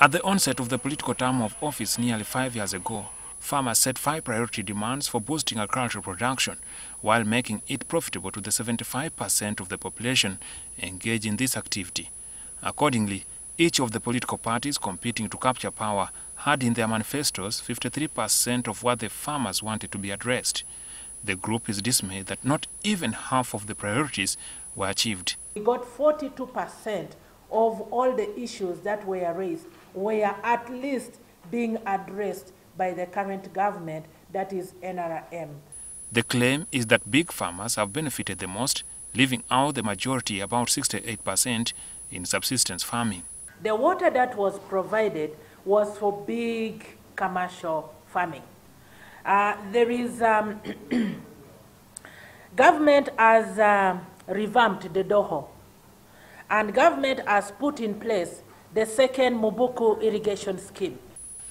At the onset of the political term of office nearly five years ago, farmers set five priority demands for boosting agricultural production while making it profitable to the 75% of the population engaged in this activity. Accordingly, each of the political parties competing to capture power had in their manifestos 53% of what the farmers wanted to be addressed. The group is dismayed that not even half of the priorities were achieved. We got 42% of all the issues that were raised were at least being addressed by the current government, that is NRM. The claim is that big farmers have benefited the most, leaving out the majority, about 68%, in subsistence farming. The water that was provided was for big commercial farming. Uh, there is um, government has uh, revamped the Doho, and government has put in place the second Mubuku irrigation scheme.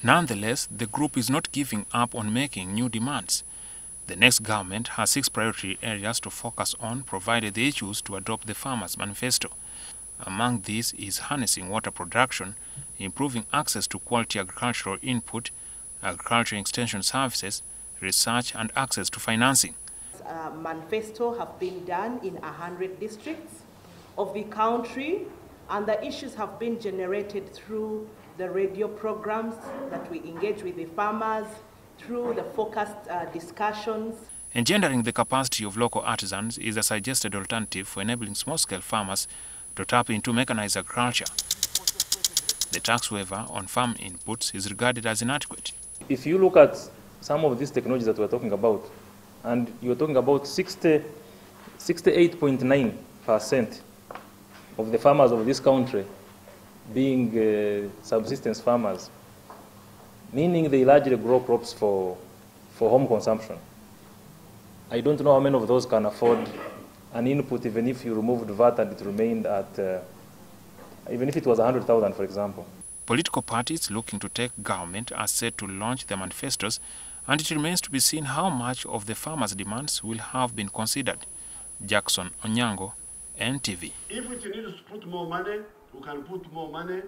Nonetheless, the group is not giving up on making new demands. The next government has six priority areas to focus on, provided they choose to adopt the Farmers' Manifesto. Among these is harnessing water production, improving access to quality agricultural input, agricultural extension services, research and access to financing. Uh, manifesto have been done in 100 districts of the country and the issues have been generated through the radio programs that we engage with the farmers, through the focused uh, discussions. Engendering the capacity of local artisans is a suggested alternative for enabling small-scale farmers to tap into mechanized agriculture. The tax waiver on farm inputs is regarded as inadequate. If you look at some of these technologies that we're talking about, and you're talking about 60, 68.9% of the farmers of this country being uh, subsistence farmers, meaning they largely grow crops for, for home consumption. I don't know how many of those can afford an input even if you removed VAT and it remained at, uh, even if it was 100,000 for example. Political parties looking to take government are set to launch their manifestos and it remains to be seen how much of the farmers' demands will have been considered. Jackson Onyango, NTV. If it needs to put more money, we can put more money.